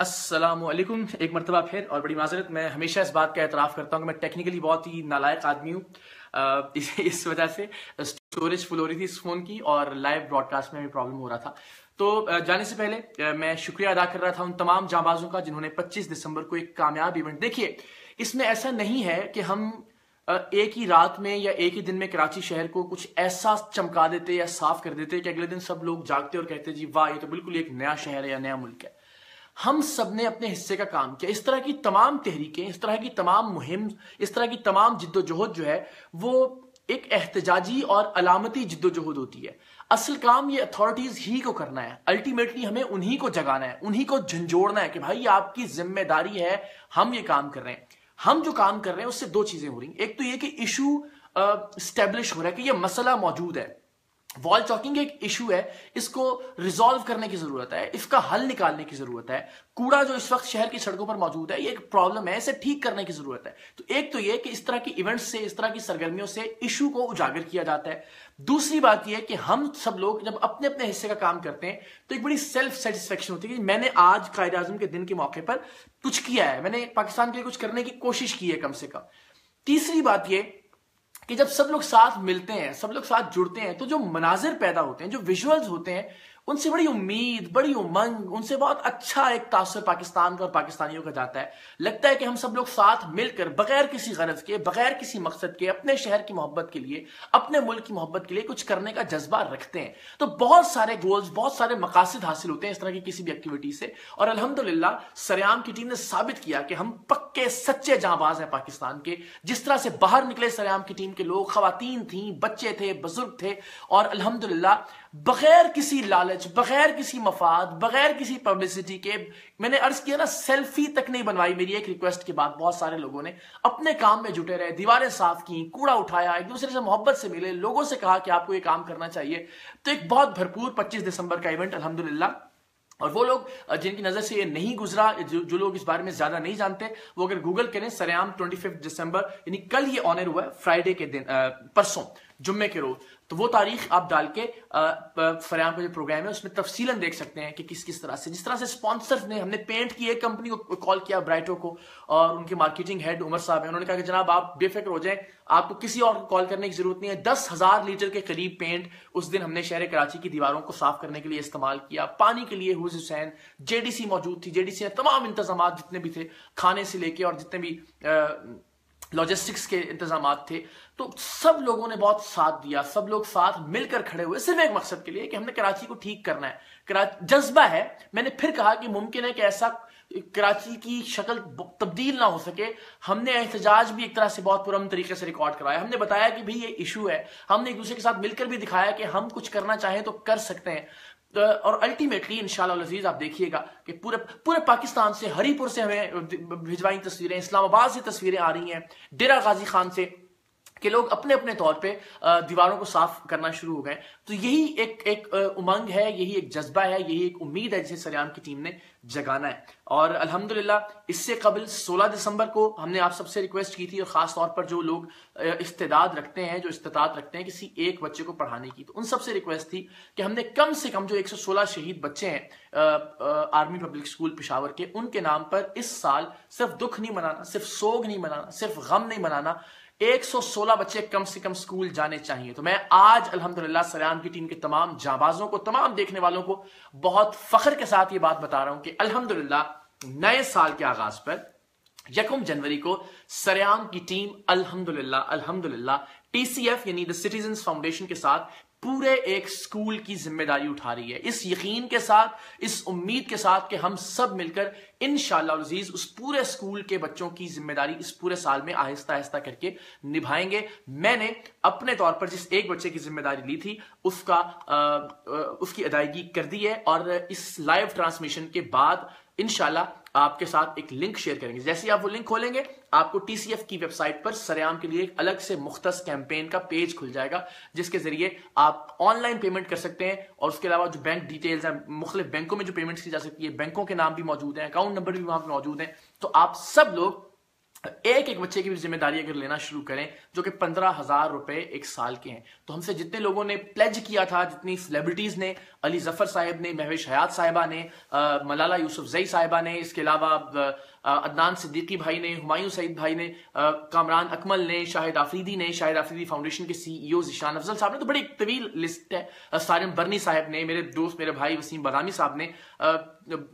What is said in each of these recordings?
السلام علیکم، ایک مرتبہ پھر، اور بڑی معذرت، میں ہمیشہ اس بات کا اعتراف کرتا ہوں کہ میں ٹیکنیکلی بہت ہی نالائق آدمی ہوں۔ اس وجہ سے اسٹوریج فل ہو رہی تھی اس فون کی، اور لائیو براڈ کاسٹ میں بھی پرابلم ہو رہا تھا۔ تو جانے سے پہلے میں شکریہ ادا کر رہا تھا ان تمام جاں بازوں کا جنہوں نے پچیس دسمبر کو ایک کامیاب ایونٹ دیکھیے، اس میں ایسا نہیں ہے کہ ہم ایک ہی رات میں یا ایک ہی دن میں کراچی شہر کو کچھ ایسا چمکا دیتے یا صاف کر دیتے کہ اگلے دن سب لوگ جاگتے اور کہتے جی واہ، یہ تو بالکل ایک نیا شہر ہے یا نیا ملک ہے۔ ہم سب نے اپنے حصے کا کام کیا۔ اس طرح کی تمام تحریکیں، اس طرح کی تمام مہم، اس طرح کی تمام جد و جہد جو ہے، وہ ایک احتجاجی اور علامتی جد و جہد ہوتی ہے۔ اصل کام یہ اتھارٹیز ہی کو کرنا ہے۔ الٹیمیٹلی ہمیں انہی کو جگانا ہے، انہی کو جھنجوڑنا ہے کہ بھائی آپ کی ذمہ داری ہے، ہم یہ کام کر رہے ہیں۔ ہم جو کام کر رہے ہیں، اس سے دو چیزیں ہو رہی ہیں۔ ایک تو یہ کہ ایشو اسٹیبلش ہو رہا ہے کہ یہ مسئلہ موجود ہے۔ وال چاکنگ ایک ایشو ہے، اس کو ریزالو کرنے کی ضرورت ہے، اس کا حل نکالنے کی ضرورت ہے۔ کوڑا جو اس وقت شہر کی سڑکوں پر موجود ہے، یہ ایک پرابلم ہے، اسے ٹھیک کرنے کی ضرورت ہے۔ تو ایک تو یہ کہ اس طرح کی ایونٹس سے، اس طرح کی سرگرمیوں سے ایشو کو اجاگر کیا جاتا ہے۔ دوسری بات یہ کہ ہم سب لوگ جب اپنے اپنے حصے کا کام کرتے ہیں، تو ایک بڑی سیلف سیٹسفیکشن ہوتی ہے کہ میں نے آج قائد اعظم کے دن کے موقع پر کچھ کیا ہے۔ میں نے پاکستان کے لیے کچھ کرنے کی کوشش کی ہے کم سے کم۔ تیسری بات یہ کہ جب سب لوگ ساتھ ملتے ہیں، سب لوگ ساتھ جڑتے ہیں، تو جو مناظر پیدا ہوتے ہیں، جو ویژولز ہوتے ہیں ان سے بڑی امید، بڑی امنگ، ان سے بہت اچھا ایک تاثر پاکستان کا اور پاکستانیوں کا جاتا ہے۔ لگتا ہے کہ ہم سب لوگ ساتھ مل کر بغیر کسی غرض کے، بغیر کسی مقصد کے، اپنے شہر کی محبت کے لیے، اپنے ملک کی محبت کے لیے کچھ کرنے کا جذبہ رکھتے ہیں۔ تو بہت سارے گولز بہت سارے مقاصد حاصل ہوتے ہیں اس طرح کی کسی بھی ایکٹیویٹی سے۔ اور الحمدللہ سریام کی ٹیم نے ثابت کیا کہ ہم پکے، سچے جاں باز ہیں پاکستان کے۔ جس طرح سے باہر نکلے سریام کی ٹیم کے لوگ، خواتین تھیں، بچے تھے، بزرگ تھے۔ اور الحمدللہ بغیر کسی لالچ، بغیر کسی مفاد، بغیر کسی پبلسٹی کے، میں نے عرض کیا نا سیلفی تک نہیں بنوائی میری ایک ریکویسٹ کے بعد، بہت سارے لوگوں نے اپنے کام میں جٹے رہے، دیواریں صاف کی کوڑا اٹھایا، ایک دوسرے سے محبت سے ملے، لوگوں سے کہا کہ آپ کو یہ کام کرنا چاہیے۔ تو ایک بہت بھرپور پچیس دسمبر کا ایونٹ الحمدللہ۔ اور وہ لوگ، جن کی نظر سے یہ نہیں گزرا، جو لوگ اس بارے میں زیادہ نہیں جانتے، وہ اگر گوگل کریں سریام ٹوئنٹی ففتھ دسمبر یعنی کل یہ آنر ہوا ہے فرائیڈے کے دن پرسوں۔ جمعے کے روز۔ تو وہ تاریخ آپ ڈال کے فریام کا جو پروگرام ہے، اس میں تفصیل دیکھ سکتے ہیں کہ کس کس طرح سے، جس طرح سے اسپانسر نے، ہم نے پینٹ کی، ایک کمپنی کو کال کیا برائٹو کو، اور ان کے مارکیٹنگ ہیڈ عمر صاحب ہیں۔ انہوں نے کہا کہ جناب آپ بے فکر ہو جائیں، آپ کو کسی اور کال کرنے کی ضرورت نہیں ہے۔ دس ہزار لیٹر کے قریب پینٹ اس دن ہم نے شہر کراچی کی دیواروں کو صاف کرنے کے لیے استعمال کیا۔ پانی کے لیے حوض حسین جے ڈی سی موجود تھی۔ جے ڈی سی نے تمام انتظامات جتنے بھی تھے کھانے سے لے کے اور جتنے بھی لاجسٹکس کے انتظامات تھے۔ تو سب لوگوں نے بہت ساتھ دیا، سب لوگ ساتھ مل کر کھڑے ہوئے، صرف ایک مقصد کے لیے کہ ہم نے کراچی کو ٹھیک کرنا ہے۔ جذبہ ہے۔ میں نے پھر کہا کہ ممکن ہے کہ ایسا کراچی کی شکل تبدیل نہ ہو سکے۔ ہم نے احتجاج بھی ایک طرح سے بہت پرم طریقے سے ریکارڈ کرایا۔ ہم نے بتایا کہ بھی یہ ایشو ہے۔ ہم نے ایک دوسرے کے ساتھ مل کر بھی دکھایا کہ ہم کچھ کرنا چاہیں تو کر سکتے ہیں۔ اور الٹیمیٹلی انشاءاللہ العزیز آپ دیکھیے گا کہ پورے پورے پاکستان سے ہری پور سے ہمیں بھجوائی تصویریں، اسلام آباد سے تصویریں آ رہی ہیں ڈیرا غازی خان سے کہ لوگ اپنے اپنے طور پہ دیواروں کو صاف کرنا شروع ہو گئے۔ تو یہی ایک ایک امنگ ہے، یہی ایک جذبہ ہے، یہی ایک امید ہے جسے سریام کی ٹیم نے جگانا ہے۔ اور الحمدللہ، اس سے قبل سولہ دسمبر کو ہم نے آپ سب سے ریکویسٹ کی تھی اور خاص طور پر جو لوگ استعداد رکھتے ہیں، جو استطاعت رکھتے ہیں کسی ایک بچے کو پڑھانے کی۔ تو ان سب سے ریکویسٹ تھی کہ ہم نے کم سے کم جو ایک سو سولہ شہید بچے ہیں آرمی پبلک اسکول پشاور کے، ان کے نام پر اس سال صرف دکھ نہیں منانا، صرف سوگ نہیں منانا، صرف غم نہیں منانا۔ ایک سو سولہ بچے کم سے کم سکول جانے چاہیے۔ تو میں آج الحمدللہ سریان کی ٹیم کے تمام جانبازوں کو، تمام دیکھنے والوں کو بہت فخر کے ساتھ یہ بات بتا رہا ہوں کہ الحمدللہ نئے سال کے آغاز پر یکم جنوری کو سریام کی ٹیم الحمدللہ الحمدللہ ٹی سی ایف یعنی دا سٹیزنز فاؤنڈیشن کے ساتھ پورے ایک سکول کی ذمہ داری اٹھا رہی ہے۔ اس یقین کے ساتھ، اس امید کے ساتھ کہ ہم سب مل کر انشاءاللہ عزیز اس پورے سکول کے بچوں کی ذمہ داری اس پورے سال میں آہستہ آہستہ کر کے نبھائیں گے۔ میں نے اپنے طور پر جس ایک بچے کی ذمہ داری لی تھی، اس کا اس کی ادائیگی کر دی ہے اور اس لائیو ٹرانسمیشن کے بعد انشاءاللہ آپ کے ساتھ ایک لنک شیئر کریں گے۔ جیسے آپ وہ لنک کھولیں گے، آپ کو ٹی سی ایف کی ویب سائٹ پر سریام کے لیے ایک الگ سے مختص کیمپین کا پیج کھل جائے گا، جس کے ذریعے آپ آن لائن پیمنٹ کر سکتے ہیں۔ اور اس کے علاوہ جو بینک ڈیٹیلز ہیں، مختلف بینکوں میں جو پیمنٹ کی جا سکتی ہے بینکوں کے نام بھی موجود ہیں اکاؤنٹ نمبر بھی وہاں پہ موجود ہیں۔ تو آپ سب لوگ ایک ایک بچے کی بھی ذمہ داری اگر لینا شروع کریں، جو کہ پندرہ ہزار روپے ایک سال کے ہیں۔ تو ہم سے جتنے لوگوں نے پلیج کیا تھا، جتنی سیلیبریٹیز نے علی ظفر صاحب نے محوش حیات صاحبہ نے ملالہ یوسف زئی صاحبہ نے، اس کے علاوہ عدنان صدیقی بھائی نے، ہمایوں سعید بھائی نے کامران اکمل نے، شاہد آفریدی نے، شاہد آفریدی فاؤنڈیشن کے سی ای او ذیشان افضل صاحب نے، تو بڑی طویل لسٹ ہے۔ سارم برنی صاحب نے، میرے دوست، میرے بھائی وسیم بادامی صاحب نے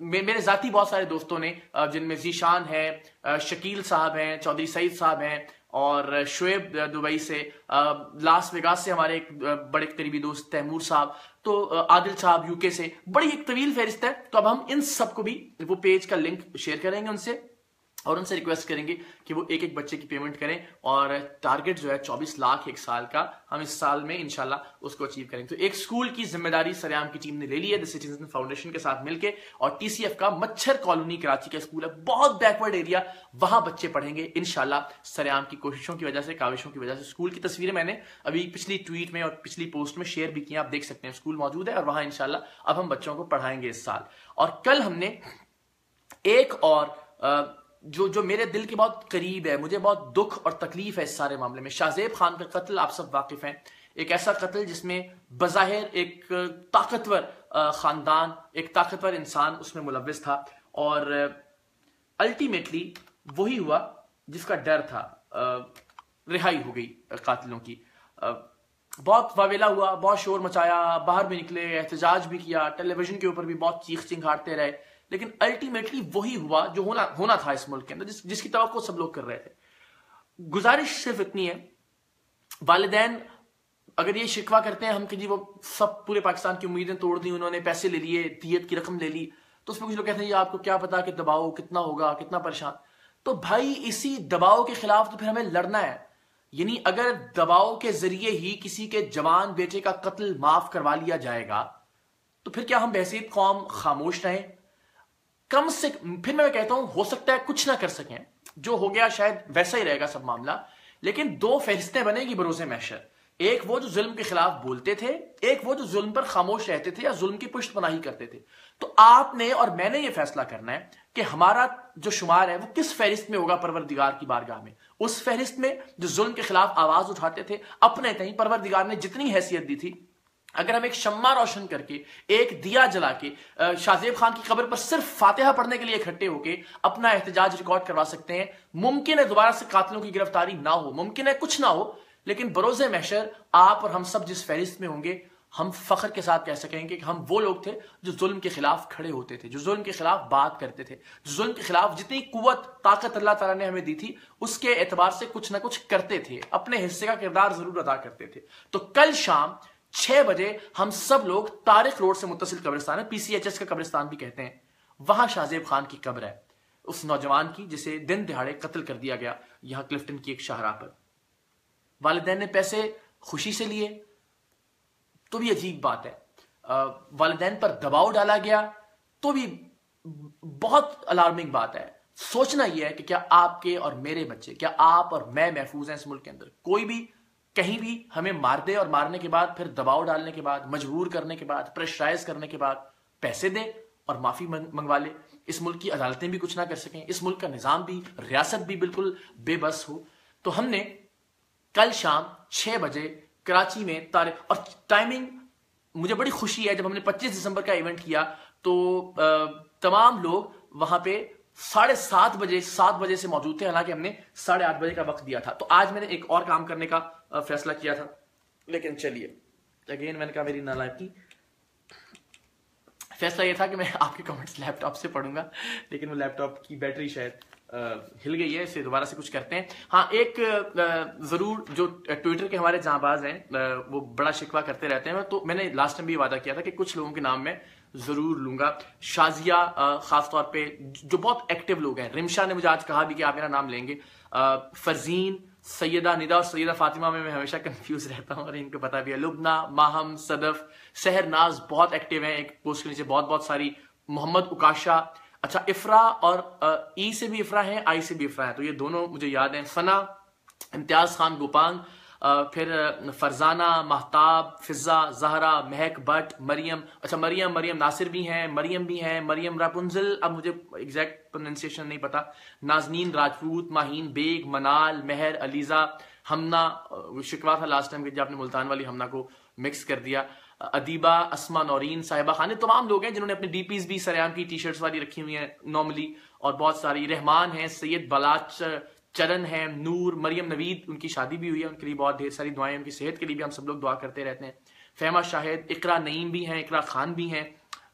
میرے ذاتی بہت سارے دوستوں نے جن میں ذیشان ہے شکیل صاحب ہیں، چودھری سعید صاحب ہیں، اور شعیب دبئی سے لاس ویگاس سے ہمارے ایک بڑے قریبی دوست تیمور صاحب تو عادل صاحب یو کے سے بڑی ایک طویل فہرست ہے، تو اب ہم ان سب کو بھی وہ پیج کا لنک شیئر کریں گے ان سے۔ اور ان سے ریکویسٹ کریں گے کہ وہ ایک ایک بچے کی پیمنٹ کریں اور ٹارگٹ جو ہے چوبیس لاکھ ایک سال کا ہم اس سال میں انشاءاللہ اس کو اچیو کریں تو ایک سکول کی ذمہ داری سریام کی ٹیم نے لے لی ہے سٹیزن فاؤنڈیشن کے ساتھ مل کے اور ٹی سی ایف کا مچھر کالونی کراچی کا سکول ہے۔ بہت بیکورڈ ایریا وہاں بچے پڑھیں گے انشاءاللہ سریام کی کوششوں کی وجہ سے، کاوشوں کی وجہ سے۔ سکول کی تصویریں میں نے ابھی پچھلی ٹویٹ میں اور پچھلی پوسٹ میں شیئر بھی کیا آپ دیکھ سکتے ہیں۔ سکول موجود ہے اور وہاں انشاءاللہ اب ہم بچوں کو پڑھائیں گے اس سال۔ اور کل ہم نے ایک اور جو جو میرے دل کے بہت قریب ہے، مجھے بہت دکھ اور تکلیف ہے اس سارے معاملے میں۔ شاہزیب خان کا قتل آپ سب واقف ہیں۔ ایک ایسا قتل جس میں بظاہر ایک طاقتور خاندان، ایک طاقتور انسان اس میں ملوث تھا۔ اور الٹیمیٹلی وہی ہوا جس کا ڈر تھا۔ رہائی ہو گئی قاتلوں کی۔ بہت واویلا ہوا، بہت شور مچایا، باہر بھی نکلے، احتجاج بھی کیا، ٹیلی ویژن کے اوپر بھی بہت چیخ چنگھاڑتے رہے۔ لیکن الٹیمیٹلی وہی ہوا جو ہونا ہونا تھا اس ملک کے اندر جس, جس کی توقع سب لوگ کر رہے تھے۔ گزارش صرف اتنی ہے والدین اگر یہ شکوا کرتے ہیں ہم کہ جی وہ سب پورے پاکستان کی امیدیں توڑ دی انہوں نے پیسے لے لیے دیت کی رقم لے لی تو اس میں کچھ لوگ کہتے ہیں آپ کو کیا پتا کہ دباؤ کتنا ہوگا کتنا پریشان۔ تو بھائی اسی دباؤ کے خلاف تو پھر ہمیں لڑنا ہے۔ یعنی اگر دباؤ کے ذریعے ہی کسی کے جوان بیٹے کا قتل معاف کروا لیا جائے گا تو پھر کیا ہم بحثیت قوم خاموش رہیں؟ کم سے پھر میں کہتا ہوں ہو سکتا ہے کچھ نہ کر سکیں۔ جو ہو گیا شاید ویسا ہی رہے گا سب معاملہ۔ لیکن دو فہرستیں بنے گی بروز محشر۔ ایک وہ جو ظلم کے خلاف بولتے تھے، ایک وہ جو ظلم پر خاموش رہتے تھے یا ظلم کی پشت پناہی کرتے تھے۔ تو آپ نے اور میں نے یہ فیصلہ کرنا ہے کہ ہمارا جو شمار ہے وہ کس فہرست میں ہوگا پروردگار کی بارگاہ میں؟ اس فہرست میں جو ظلم کے خلاف آواز اٹھاتے تھے، اپنے تئیں پروردگار نے جتنی حیثیت دی تھی اگر ہم ایک شمع روشن کر کے، ایک دیا جلا کے شاہزیب خان کی قبر پر صرف فاتحہ پڑھنے کے لیے اکٹھے ہو کے اپنا احتجاج ریکارڈ کروا سکتے ہیں۔ ممکن ہے دوبارہ سے قاتلوں کی گرفتاری نہ ہو، ممکن ہے کچھ نہ ہو، لیکن بروز محشر، آپ اور ہم سب جس فہرست میں ہوں گے، ہم فخر کے ساتھ کہہ سکیں گے کہ ہم وہ لوگ تھے جو ظلم کے خلاف کھڑے ہوتے تھے، جو ظلم کے خلاف بات کرتے تھے، جو ظلم کے خلاف جتنی قوت، طاقت اللہ تعالیٰ نے ہمیں دی تھی، اس کے اعتبار سے کچھ نہ کچھ کرتے تھے، اپنے حصے کا کردار ضرور ادا کرتے تھے۔ تو کل شام چھ بجے ہم سب لوگ تارک روڈ سے متصل قبرستان ہے، پی سی ایچ ایس کا قبرستان بھی کہتے ہیں۔ وہاں شاہزیب خان کی قبر ہے۔ اس نوجوان کی جسے دن دہاڑے قتل کر دیا گیا یہاں کلفٹن کی ایک شاہراہ پر۔ والدین نے پیسے خوشی سے لیے۔ تو بھی عجیب بات ہے۔ والدین پر دباؤ ڈالا گیا۔ تو بھی بہت الارمنگ بات ہے۔ سوچنا یہ ہے کہ کیا آپ کے اور میرے بچے، کیا آپ اور میں محفوظ ہیں اس ملک کے اندر؟ کوئی بھی کہیں بھی ہمیں مار دے اور مارنے کے بعد، پھر دباؤ ڈالنے کے بعد، مجبور کرنے کے بعد پریشرائز کرنے کے بعد پیسے دے اور معافی منگوا لے۔ اس ملک کی عدالتیں بھی کچھ نہ کر سکیں۔ اس ملک کا نظام بھی، ریاست بھی بالکل بے بس ہو۔ تو ہم نے کل شام چھ بجے کراچی میں تارے اور ٹائمنگ مجھے بڑی خوشی ہے، جب ہم نے پچیس دسمبر کا ایونٹ کیا تو تمام لوگ وہاں پہ ساڑھے سات بجے سات بجے سے موجود تھے۔ حالانکہ ہم نے ساڑھے آٹھ بجے کا وقت دیا تھا۔ تو آج میں نے ایک اور کام کرنے کا فیصلہ کیا تھا۔ لیکن چلیے۔ اگین میں نے کہا میری نالائق کی۔ فیصلہ یہ تھا کہ میں آپ کے کمنٹس لیپ ٹاپ سے پڑھوں گا لیکن وہ لیپ ٹاپ کی بیٹری شاید ہل گئی ہے اسے دوبارہ سے کچھ کرتے ہیں۔ ہاں ایک ضرور جو ٹویٹر کے ہمارے جہاں باز ہیں وہ بڑا شکوا کرتے رہتے ہیں۔ تو میں نے لاسٹ ٹائم بھی وعدہ کیا تھا کہ کچھ لوگوں کے نام میں ضرور لوں گا۔ شازیہ خاص طور پہ جو بہت ایکٹیو لوگ ہیں رمشا نے مجھے آج کہا بھی کہ آپ میرا نام لیں گے۔ فرزین سیدہ ندا اور سیدہ فاطمہ میں میں ہمیشہ کنفیوز رہتا ہوں اور ان کو پتا بھی ہے۔ لبنا ماہم، صدف، سہر، ناز بہت ایکٹیو ہیں۔ ایک پوسٹ کے نیچے بہت بہت ساری۔ محمد اکاشا۔ اچھا افرا اور ای سے بھی افرا ہے آئی سے بھی افرا ہے تو یہ دونوں مجھے یاد ہیں۔ فنا امتیاز خان، گوپانگ۔ پھر فرزانہ محتاب فضا، زہرا، مہک، بٹ، مریم۔ اچھا مریم مریم ناصر بھی ہیں، مریم بھی ہیں، مریم راپنزل اب مجھے ایگزیکٹ پروننسیشن نہیں پتا۔ نازنین راجپوت، ماہین بیگ، منال، مہر، علیزہ، ہمنا۔ شکوا تھا لاسٹ ٹائم کہ جب آپ نے ملتان والی ہمنا کو مکس کر دیا۔ ادیبہ اسما نورین، صاحبہ خان تمام لوگ ہیں جنہوں نے اپنے ڈی پیز بھی سریام کی ٹی شرٹس والی رکھی ہوئی ہیں نارملی اور بہت ساری رحمان ہیں، سید بلاچ چرن ہیں، نور، مریم، نوید، ان کی شادی بھی ہوئی ہے، ان کے لیے بہت ڈھیر ساری دعائیں، ان کی صحت کے لیے بھی ہم سب لوگ دعا کرتے رہتے ہیں۔ فہمہ شاہد، اقرا نعیم بھی ہیں، اقرا خان بھی ہیں،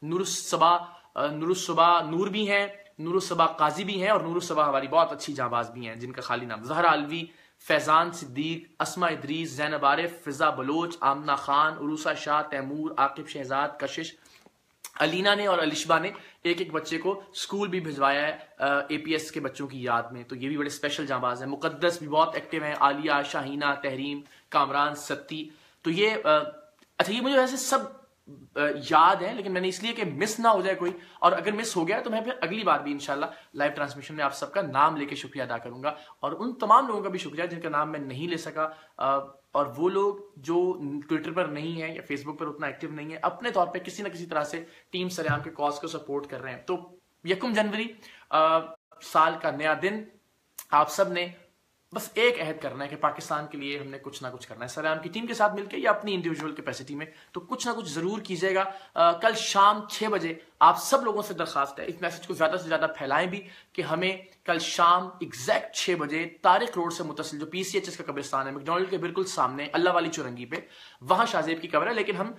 نور الصبا نور الصبا نور بھی ہیں، نور الصبا قاضی بھی ہیں اور نور الصبا ہماری بہت اچھی جہاں بھی ہیں، جن کا خالی نام زہرا الوی فیضان صدیق اسما ادریس، زینب عارف فضا بلوچ، آمنہ خان، عروسہ شاہ، تیمور، عاقب شہزاد، کشش علینا نے اور الشبا نے ایک ایک بچے کو سکول بھی بھجوایا ہے اے پی ایس کے بچوں کی یاد میں۔ تو یہ بھی بڑے اسپیشل جاں باز ہیں۔ مقدس بھی بہت ایکٹیو ہیں۔ عالیہ، شاہینہ، تحریم، کامران، ستی۔ تو یہ اچھا یہ مجھے ویسے سب یاد ہے لیکن میں نے اس لیے کہ مس نہ ہو جائے کوئی۔ اور اگر مس ہو گیا تو میں پھر اگلی بار بھی انشاءاللہ لائیو ٹرانسمیشن میں آپ سب کا نام لے کے شکریہ ادا کروں گا۔ اور ان تمام لوگوں کا بھی شکریہ جن کا نام میں نہیں لے سکا۔ اور وہ لوگ جو ٹویٹر پر نہیں ہیں یا فیس بک پر اتنا ایکٹیو نہیں ہے اپنے طور پہ کسی نہ کسی طرح سے ٹیم سریام کے کاز کو سپورٹ کر رہے ہیں۔ تو یکم جنوری سال کا نیا دن، آپ سب نے بس ایک عہد کرنا ہے کہ پاکستان کے لیے ہم نے کچھ نہ کچھ کرنا ہے۔ سر کی ٹیم کے ساتھ مل کے یا اپنی انڈیویجول کیپیسٹی میں، تو کچھ نہ کچھ ضرور کیجیے گا۔ کل شام چھ بجے آپ سب لوگوں سے درخواست ہے، اس میسج کو زیادہ سے زیادہ پھیلائیں بھی کہ ہمیں کل شام ایگزیکٹ چھ بجے تارک روڈ سے متصل، جو پی سی ایچ ایس کا قبرستان ہے میکڈونلڈ کے بالکل سامنے، اللہ والی چورنگی پہ، وہاں شاہزیب کی قبر ہے۔ لیکن ہم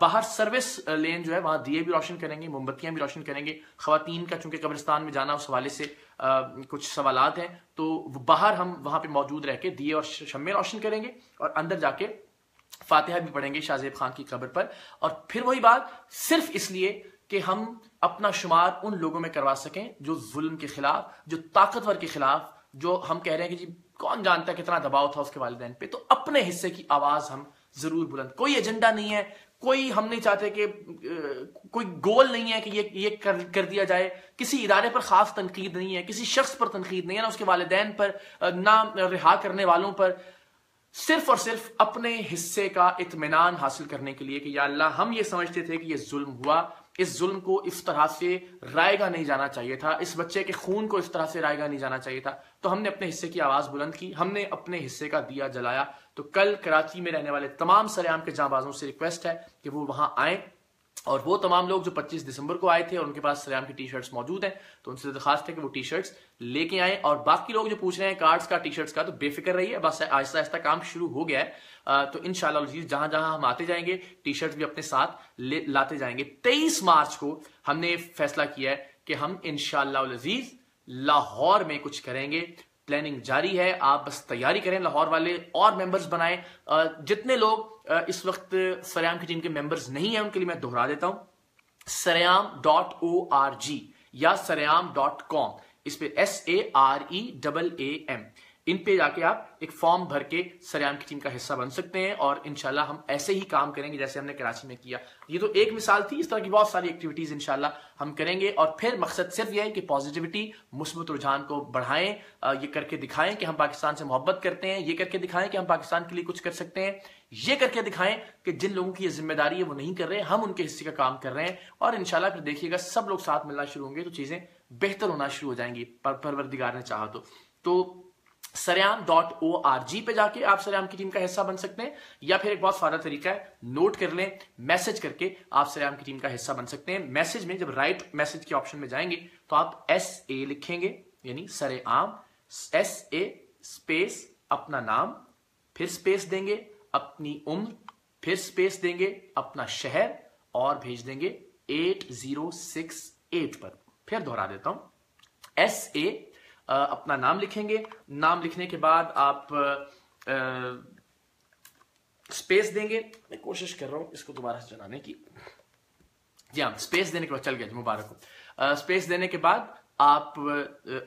باہر سروس لین جو ہے، وہاں دیے بھی روشن کریں گے موم بتیاں بھی روشن کریں گے۔ خواتین کا چونکہ قبرستان میں جانا اس حوالے سے کچھ سوالات ہیں، تو باہر ہم وہاں پہ موجود رہ کے دیے اور شمع روشن کریں گے اور اندر جا کے فاتحہ بھی پڑھیں گے شاہ زیب خان کی قبر پر۔ اور پھر وہی بات صرف اس لیے کہ ہم اپنا شمار ان لوگوں میں کروا سکیں جو ظلم کے خلاف، جو طاقتور کے خلاف، جو ہم کہہ رہے ہیں کہ جی کون جانتا ہے کتنا دباؤ تھا اس کے والدین پہ؟ تو اپنے حصے کی آواز ہم ضرور بلند، کوئی ایجنڈا نہیں ہے کوئی ہم نہیں چاہتے کہ کوئی گول نہیں ہے کہ یہ یہ کر دیا جائے۔ کسی ادارے پر خاص تنقید نہیں ہے، کسی شخص پر تنقید نہیں ہے، نہ اس کے والدین پر نہ رہا کرنے والوں پر۔ صرف اور صرف اپنے حصے کا اطمینان حاصل کرنے کے لیے کہ یا اللہ، ہم یہ سمجھتے تھے کہ یہ ظلم ہوا۔ اس ظلم کو اس طرح سے رائے گا نہیں جانا چاہیے تھا، اس بچے کے خون کو اس طرح سے رائے گا نہیں جانا چاہیے تھا۔ تو ہم نے اپنے حصے کی آواز بلند کی، ہم نے اپنے حصے کا دیا جلایا۔ تو کل کراچی میں رہنے والے تمام سریام کے جاں بازوں سے ریکویسٹ ہے کہ وہ وہاں آئیں۔ اور وہ تمام لوگ جو پچیس دسمبر کو آئے تھے اور ان کے پاس سریام کی ٹی شرٹس موجود ہیں، تو ان سے درخواست ہے کہ وہ ٹی شرٹس لے کے آئیں۔ اور باقی لوگ جو پوچھ رہے ہیں کارڈز کا ٹی شرٹس کا، تو بے فکر رہی ہے بس آہستہ آہستہ کام شروع ہو گیا ہے۔ تو ان شاء اللہ جی، جہاں جہاں ہم آتے جائیں گے ٹی شرٹس بھی اپنے ساتھ لاتے جائیں گے۔ تیئیس مارچ کو ہم نے فیصلہ کیا ہے کہ ہم ان شاء اللہ لاہور میں کچھ کریں گے۔ پلاننگ جاری ہے، آپ بس تیاری کریں، لاہور والے اور ممبرز بنائیں۔ جتنے لوگ اس وقت سریام کی ٹیم کے ممبرز نہیں ہیں، ان کے لیے میں دہرا دیتا ہوں۔ سریام ڈاٹ او آر جی یا سریام ڈاٹ کام اس پہ S A R E double A M ان پہ جا کے آپ ایک فارم بھر کے سریام کی ٹیم کا حصہ بن سکتے ہیں اور انشاءاللہ ہم ایسے ہی کام کریں گے جیسے ہم نے کراچی میں کیا۔ یہ تو ایک مثال تھی، اس طرح کی بہت ساری ایکٹیویٹیز انشاءاللہ ہم کریں گے۔ اور پھر مقصد صرف یہ ہے کہ پازیٹیوٹی مثبت رجحان کو بڑھائیں یہ کر کے دکھائیں کہ ہم پاکستان سے محبت کرتے ہیں۔ یہ کر کے دکھائیں کہ ہم پاکستان کے لیے کچھ کر سکتے ہیں۔ یہ کر کے دکھائیں کہ جن لوگوں کی یہ ذمہ داری ہے وہ نہیں کر رہے، ہم ان کے حصے کا کام کر رہے ہیں۔ اور انشاءاللہ پھر دیکھیے گا، سب لوگ ساتھ ملنا شروع ہوں گے تو چیزیں بہتر ہونا شروع ہو جائیں گی۔ پروردگار نے چاہا تو۔ تو سریام ڈاٹ او آر جی پہ جا کے آپ سریام کی ٹیم کا حصہ بن سکتے ہیں، یا پھر ایک بہت سادہ طریقہ ہے، نوٹ کر لیں، میسج کر کے آپ سریام کی ٹیم کا حصہ بن سکتے ہیں۔ میسج میں جب رائٹ میسج کے آپشن میں جائیں گے تو آپ ایس اے لکھیں گے یعنی سر عام ایس اے اسپیس اپنا نام، پھر اسپیس دیں گے، اپنی عمر، پھر اسپیس دیں گے، اپنا شہر، اور بھیج دیں گے ایٹ زیرو سکس ایٹ پر۔ پھر دہرا دیتا ہوں۔ ایس اے اپنا نام لکھیں گے۔ نام لکھنے کے بعد آپ اسپیس دیں گے۔ میں کوشش کر رہا ہوں اس کو دوبارہ سے چلانے کی۔ جی ہاں اسپیس دینے کے بعد چل گیا جی مبارک ہو۔ اسپیس دینے کے بعد آپ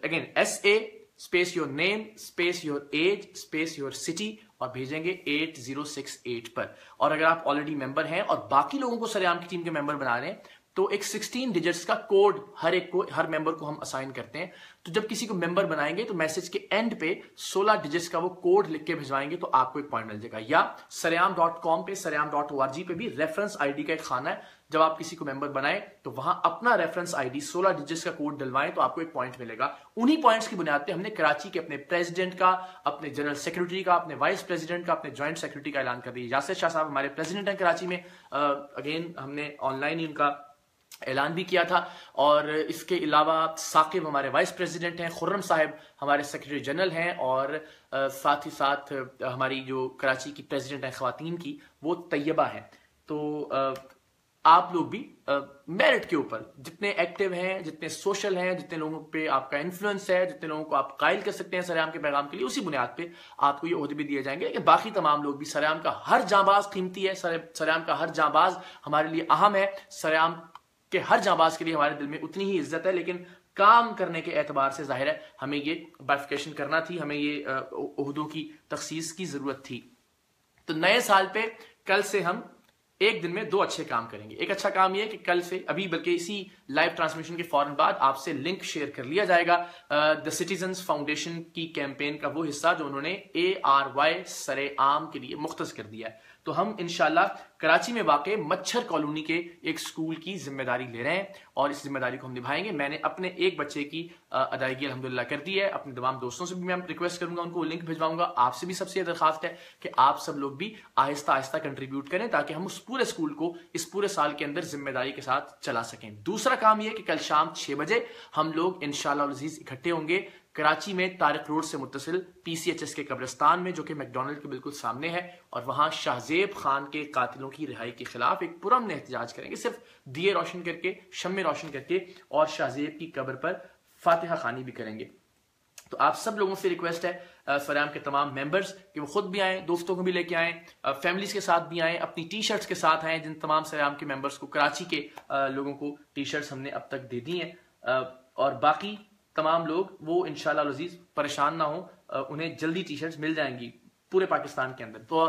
again S A space your name space your age space your city اور بھیجیں گے ایٹ زیرو سکس ایٹ پر۔ اور اگر آپ آلریڈی ممبر ہیں اور باقی لوگوں کو سریام کی ٹیم کے ممبر بنا رہے ہیں تو ایک سکسٹین ڈیجٹس کا کوڈ ہر ایک کو ہر ممبر کو ہم اسائن کرتے ہیں۔ تو جب کسی کو ممبر بنائیں گے تو میسج کے اینڈ پہ سولہ ڈیجٹس کا وہ کوڈ لکھ کے بھجوائیں گے تو آپ کو ایک پوائنٹ مل جائے گا۔ یا سریام ڈاٹ کام پہ سریام ڈاٹ او آر جی پہ بھی ریفرنس آئی ڈی کا ایک خانہ ہے۔ جب آپ کسی کو ممبر بنائیں تو وہاں اپنا ریفرنس آئی ڈی سولہ ڈیجٹس کا کوڈ ڈلوائیں تو آپ کو ایک پوائنٹ ملے گا۔ انہی پوائنٹس کی بنیاد پہ ہم نے کراچی کے اپنے پریزیڈنٹ کا، اپنے جنرل سیکرٹری کا، اپنے وائس پریزیڈنٹ کا، اپنے جوائنٹ سیکرٹری کا اعلان کر دیا۔ یاسر شاہ صاحب ہمارے پریزیڈنٹ ہیں کراچی میں۔ اگین ہم نے آن لائن ہی ان کا اعلان بھی کیا تھا اور اس کے علاوہ ثاقب ہمارے وائس پریزیڈنٹ ہیں، خرم صاحب ہمارے سیکرٹری جنرل ہیں اور ساتھ ہی ساتھ ہماری جو کراچی کی پریزیڈنٹ ہیں، خواتین کی، وہ طیبہ ہیں۔ تو آپ لوگ بھی میرٹ کے اوپر جتنے ایکٹیو ہیں، جتنے سوشل ہیں، جتنے لوگوں پہ آپ کا انفلوئنس ہے، جتنے لوگوں کو آپ قائل کر سکتے ہیں سریام کے پیغام کے لیے، اسی بنیاد پہ آپ کو یہ عہدے بھی دیے جائیں گے لیکن باقی تمام لوگ بھی سریام کا ہر جاں باز قیمتی ہے سریام کا ہر جاں باز ہمارے لیے اہم ہے سریام کہ ہر جاں باز کے لیے ہمارے دل میں اتنی ہی عزت ہے، لیکن کام کرنے کے اعتبار سے ظاہر ہے ہمیں یہ بائفکیشن کرنا تھی، ہمیں یہ عہدوں کی تخصیص کی ضرورت تھی۔ تو نئے سال پہ کل سے ہم ایک دن میں دو اچھے کام کریں گے۔ ایک اچھا کام یہ کہ کل سے، ابھی بلکہ اسی لائیو ٹرانسمیشن کے فوراً بعد آپ سے لنک شیئر کر لیا جائے گا دا سٹیزنز فاؤنڈیشن کی کیمپین کا وہ حصہ جو انہوں نے اے آر وائی سر عام کے لیے مختص کر دیا ہے۔ تو ہم انشاءاللہ کراچی میں واقع مچھر کالونی کے ایک سکول کی ذمہ داری لے رہے ہیں اور اس ذمہ داری کو ہم نبھائیں گے۔ میں نے اپنے ایک بچے کی ادائیگی الحمدللہ کر دی ہے۔ اپنے تمام دوستوں سے بھی میں ریکویسٹ کروں گا، ان کو لنک بھجواؤں گا۔ آپ سے بھی سب سے یہ درخواست ہے کہ آپ سب لوگ بھی آہستہ آہستہ کنٹریبیوٹ کریں تاکہ ہم اس پورے سکول کو اس پورے سال کے اندر ذمہ داری کے ساتھ چلا سکیں۔ دوسرا کام یہ کہ کل شام چھ بجے ہم لوگ انشاءاللہ عزیز اکٹھے ہوں گے۔ کراچی میں تارق روڈ سے متصل پی سی ایچ ایس کے قبرستان میں جو کہ میکڈونلڈ کے بالکل سامنے ہے اور وہاں شاہزیب خان کے قاتلوں کی رہائی کے خلاف ایک پرم احتجاج کریں گے، صرف دیے روشن کر کے، شمع روشن کر کے اور شاہزیب کی قبر پر فاتحہ خانی بھی کریں گے۔ تو آپ سب لوگوں سے ریکویسٹ ہے سریام کے تمام ممبرز کہ وہ خود بھی آئیں، دوستوں کو بھی لے کے آئیں فیملیز کے ساتھ بھی آئیں، اپنی ٹی شرٹس کے ساتھ آئیں، جن تمام سریام کے ممبرز کو، کراچی کے لوگوں کو ٹی شرٹس ہم نے اب تک دے دی ہیں۔ اور باقی تمام لوگ وہ انشاءاللہ العزیز پریشان نہ ہوں انہیں جلدی ٹی شرٹس مل جائیں گی پورے پاکستان کے اندر۔ تو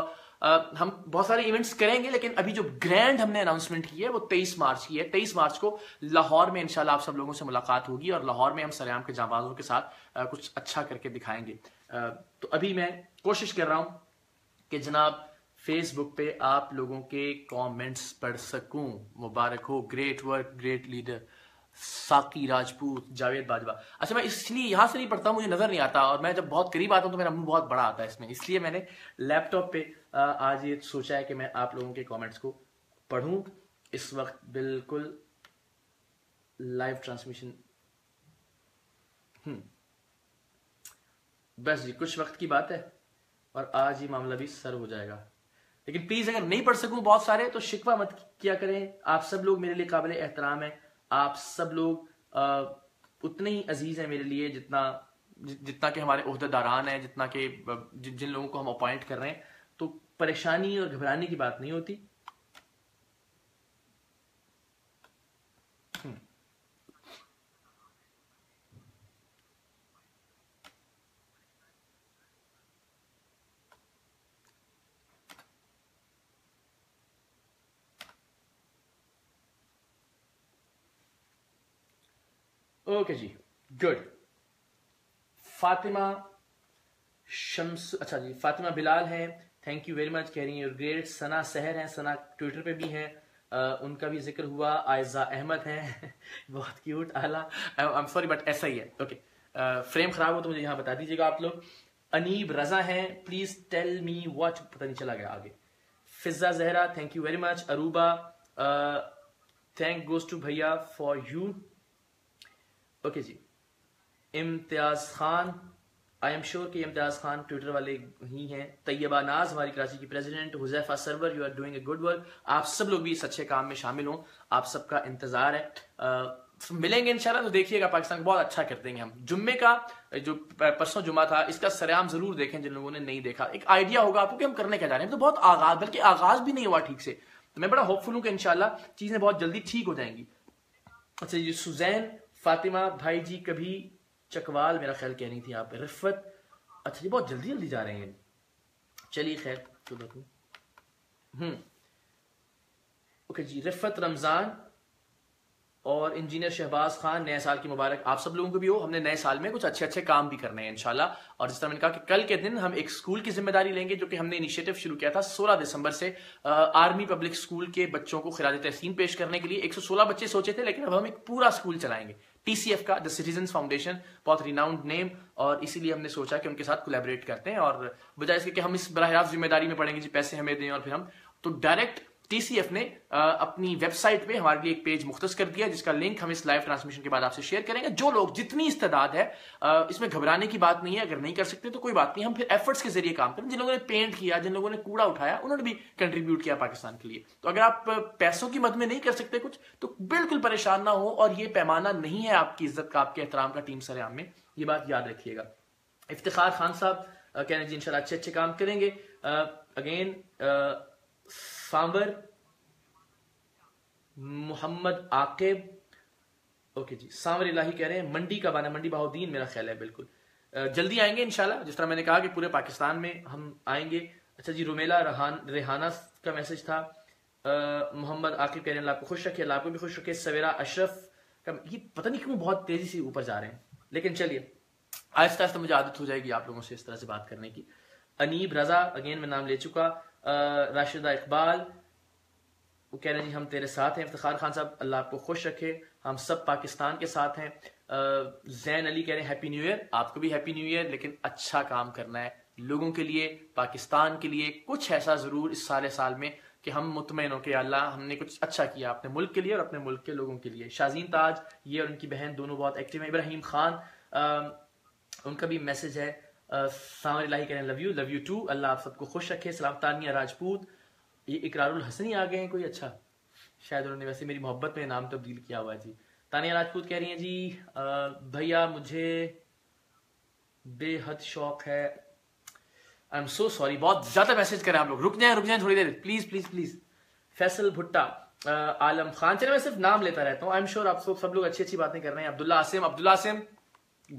ہم بہت سارے ایونٹس کریں گے، لیکن ابھی جو گرینڈ ہم نے اناؤنسمنٹ کی ہے، وہ تیئیس مارچ کی ہے۔ تیئیس مارچ کو لاہور میں انشاءاللہ آپ سب لوگوں سے ملاقات ہوگی اور لاہور میں ہم سریام کے جانبازوں کے ساتھ کچھ اچھا کر کے دکھائیں گے۔ تو ابھی میں کوشش کر رہا ہوں کہ جناب فیس بک پہ آپ لوگوں کے کامنٹس پڑھ سکوں۔ مبارک ہو great work great leader Saki Rajput, Javed Bajwa اچھا میں اس لیے یہاں سے نہیں پڑھتا ہوں مجھے نظر نہیں آتا، اور میں جب بہت قریب آتا ہوں تو میرا منہ بہت بڑا آتا ہے اس میں۔ اس لیے میں نے لیپ ٹاپ پہ آج یہ سوچا ہے کہ میں آپ لوگوں کے کامنٹس کو پڑھوں۔ اس وقت بالکل لائیو ٹرانسمیشن بس جی کچھ وقت کی بات ہے، اور آج ہی معاملہ بھی سر ہو جائے گا۔ لیکن پلیز اگر نہیں پڑھ سکوں بہت سارے، تو شکوہ مت کیا کریں۔ آپ سب لوگ میرے لیے قابل احترام ہیں۔ آپ سب لوگ اتنے ہی عزیز ہیں میرے لیے جتنا جتنا کہ ہمارے عہدہ داران ہیں، جتنا کہ جن لوگوں کو ہم اپوائنٹ کر رہے ہیں۔ تو پریشانی اور گھبرانے کی بات نہیں ہوتی۔ اوکے جی گڈ فاطمہ شمس اچھا جی فاطمہ بلال ہیں۔ تھینک یو ویری مچ کہہ رہی ہیں گریٹ سنا سہر ہیں، سنا ٹویٹر پہ بھی ہیں۔ ان کا بھی ذکر ہوا۔ آئزہ احمد ہیں۔ بہت کیوٹ اعلیٰ۔ سوری بٹ ایسا ہی ہے۔ اوکے فریم خراب ہو تو مجھے یہاں بتا دیجیے گا آپ لوگ۔ انیب رضا ہیں۔ پلیز ٹیل می واٹ پتہ نہیں چلا گیا آگے۔ Fiza Zahra thank you very much Aruba thank goes to بھیا فار یو اوکے جی. Imtiaz Khan I am sure کہ امتیاز خان ٹویٹر والے ہی ہیں. طیبہ ناز ہماری کراچی کی president Huzaifa Sarwar you are doing a good work آپ سب لوگ بھی اس اچھے کام میں شامل ہوں. آپ سب کا انتظار ہے. ملیں گے انشاءاللہ تو دیکھیے گا پاکستان بہت اچھا کر دیں گے ہم. جمعے کا جو پرسوں جمعہ تھا، اس کا سریام ضرور دیکھیں جن لوگوں نے نہیں دیکھا. ایک آئیڈیا ہوگا آپ کو کہ ہم کرنے کیا جا رہے ہیں. تو بہت آغاز، بلکہ آغاز بھی نہیں ہوا ٹھیک سے. تو میں بڑا ہوپ فل ہوں کہ انشاءاللہ چیزیں بہت جلدی ٹھیک ہو جائیں گی. اچھا جی سوزین فاطمہ بھائی جی کبھی چکوال میرا خیال کہہ رہی تھی آپ رفت اچھا جی بہت جلدی جلدی جا رہے ہیں۔ چلیے خیر ہوں اوکے جی رفت رمضان اور انجینئر شہباز خان، نئے سال کی مبارک۔ آپ سب لوگوں کو بھی ہو، ہم نے نئے سال میں کچھ اچھے اچھے کام بھی کرنے ہیں، انشاءاللہ۔ اور جس طرح میں نے کہا کہ کل کے دن ہم ایک سکول کی ذمہ داری لیں گے، جو کہ ہم نے انیشیٹو شروع کیا تھا سولہ دسمبر سے آرمی پبلک سکول کے بچوں کو خراج تحسین پیش کرنے کے لیے۔ ایک سو سولہ بچے سوچے تھے، لیکن اب ہم ایک پورا سکول چلائیں گے۔ ٹی سی ایف کا دا سٹیزنس فاؤنڈیشن بہت ریناؤنڈ نیم اور اسی لیے ہم نے سوچا کہ ان کے ساتھ کولیبریٹ کرتے ہیں اور بجائے اس کے کہ ہم اس براہ راست ذمہ داری میں پڑیں گے جی پیسے ہمیں دیں اور پھر ہم تو ڈائریکٹ ٹی سی ایف نے اپنی ویب سائٹ پہ ہمارے لیے ایک پیج مختص کر دیا، جس کا لنک ہم اس لائیو ٹرانسمیشن کے بعد آپ سے شیئر کریں گے۔ جو لوگ جتنی استعداد ہے اس میں گھبرانے کی بات نہیں ہے۔ اگر نہیں کر سکتے تو کوئی بات نہیں۔ ہم پھر ایفرٹس کے ذریعے کام کریں۔ جن لوگوں نے پینٹ کیا، جن لوگوں نے کوڑا اٹھایا، انہوں نے بھی کنٹریبیوٹ کیا پاکستان کے لیے۔ تو اگر آپ پیسوں کی مد میں نہیں کر سکتے کچھ، تو بالکل پریشان نہ ہو اور یہ پیمانہ نہیں ہے آپ کی عزت کا، آپ کے احترام کا ٹیم سر عام میں۔ یہ بات یاد رکھیے گا۔ افتخار خان صاحب کہنے جی انشاءاللہ اچھے اچھے کام کریں گے۔ اگین سامبر محمد عاقب اوکے جی سامر الہی کہہ رہے ہیں، منڈی کا بانا، منڈی بہودین میرا خیال ہے، بالکل۔ جلدی آئیں گے انشاءاللہ، جس طرح میں نے کہا کہ پورے پاکستان میں ہم آئیں گے۔ اچھا جی رومیلا ریحانہ کا میسج تھا۔ محمد عاقب کہہ رہے ہیں، اللہ کو خوش رکھے، اللہ کو بھی خوش رکھے۔ سویرا اشرف کا، یہ پتہ نہیں کیوں بہت تیزی سے اوپر جا رہے ہیں۔ لیکن چلیے، آہستہ آہستہ مجھے عادت ہو جائے گی آپ لوگوں سے اس طرح سے بات کرنے کی۔ انیب رضا اگین میں نام لے چکا۔ راشدہ اقبال، وہ کہہ رہے ہیں جی ہم تیرے ساتھ ہیں، افتخار خان صاحب، اللہ آپ کو خوش رکھے، ہم سب پاکستان کے ساتھ ہیں۔ زین علی کہہ رہے ہیں ہیپی نیو ایئر آپ کو بھی ہیپی نیو ایئر لیکن اچھا کام کرنا ہے لوگوں کے لیے، پاکستان کے لیے۔ کچھ ایسا ضرور اس سارے سال میں کہ ہم مطمئن ہو کہ اللہ ہم نے کچھ اچھا کیا اپنے ملک کے لیے اور اپنے ملک کے لوگوں کے لیے۔ شازین تاج، یہ اور ان کی بہن دونوں بہت ایکٹیو ہیں۔ ابراہیم خان ان کا بھی میسج ہے۔ سامر الہی کہہ love you love you too Allah آپ سب کو خوش رکھے، سلام تانیہ راجپوت۔ یہ اقرار الحسنی آ گئے ہیں، کوئی اچھا؟ شاید انہوں نے ویسے میری محبت میں نام تبدیل کیا ہوا ہے جی۔ تانیہ راجپوت کہہ رہی ہیں جی بھیا، مجھے بے حد شوق ہے۔ آئی ایم سو سوری بہت زیادہ میسج کریں آپ لوگ۔ رک جائیں رک جائیں تھوڑی دیر۔ Please please please Faisal Bhatta Alam Khan. چلے میں صرف نام لیتا رہتا ہوں۔ آئی ایم شیور آپ سب لوگ اچھی اچھی باتیں کر رہے ہیں۔ عبداللہ عاصم عبداللہ عاصم۔